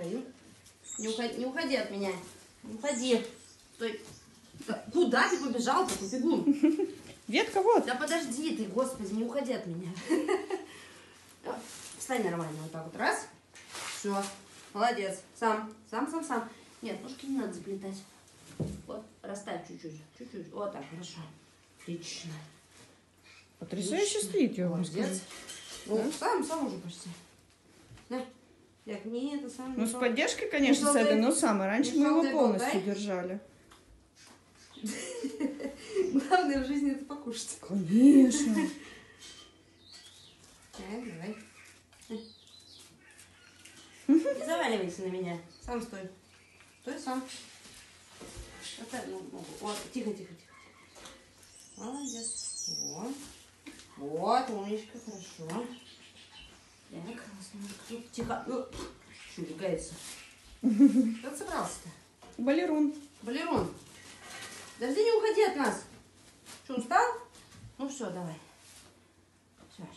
Стою. Не уходи, не уходи от меня. Не уходи. Стой. Да Куда ты побежал? Такой бегун. Ветка вот. Да подожди ты, господи, не уходи от меня. Встань нормально, вот так вот. Раз. Все. Молодец. Сам. Сам, сам, сам. Нет, ножки не надо заплетать. Вот, расставь чуть-чуть. Чуть-чуть. Вот так, хорошо. Отлично. Потрясающе Отлично. стоит, я вам Молодец. Ну, сам, сам уже почти. Да. Так, не это сам. Ну, с поддержкой, конечно, Не с этой, но самое. Раньше мы его полностью держали. Главное в жизни это покушать. Конечно. Так, давай. Не заваливайся на меня. Сам стой. Стой сам. Ну, ногу. Вот, тихо, тихо, тихо. Молодец. Вот. Вот, умничка, хорошо. Так, у нас немножко тут тихо. Э, Что, ругается? Как собрался-то? Балерун. Балерон. Подожди, не уходи от нас. Что, устал? Ну все, давай. Все, сейчас.